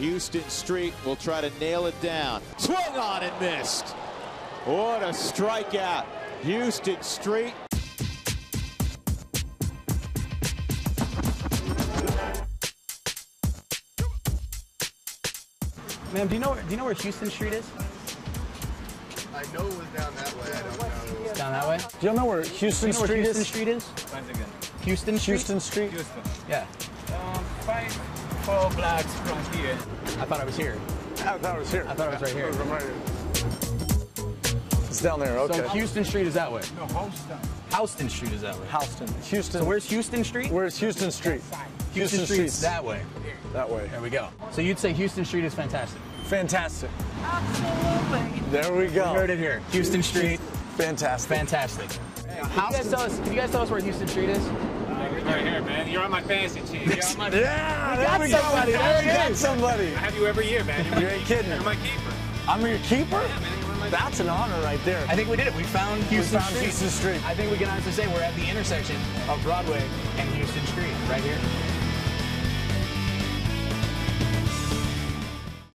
Huston Street will try to nail it down. Swung on and missed. What a strikeout. Huston Street. Ma'am, do you know where, do you know where Houston Street is? I know it was down that way. I don't know. Down that way. Do you know where Houston Do you know where Street Houston is? Street is? Once again. Houston Street. Houston Street. Houston. Yeah. Um, five, four blocks from here. I thought I was here. I thought I was here. I thought I was right here. I'm right here. It's down there. Okay. So Houston Street is that way. No, Houston. Houston Street is that way. Houston. Houston. So where's Houston Street? Where's Houston Street? Houston, Street's Street's that way. that way. There we go. So you'd say Houston Street is fantastic. Fantastic. Absolutely. There we go. You heard it here. Houston Street, Fantastic. fantastic. Can you guys tell us? Can you guys tell us where Houston Street is? Right here, man. You're on my fantasy team. You're on my Yeah, there got we go. somebody. There There we got somebody. I have you every year, man. You're my You ain't kidding. You're my keeper. I'm your keeper. Yeah, man. You're one of my That's an honor right there. I think we did it. We found Houston found Street. Houston Street. I think we can honestly say we're at the intersection of Broadway and Houston Street right here.